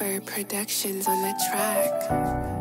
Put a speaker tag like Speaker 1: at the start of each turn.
Speaker 1: Cypher Productions on the track.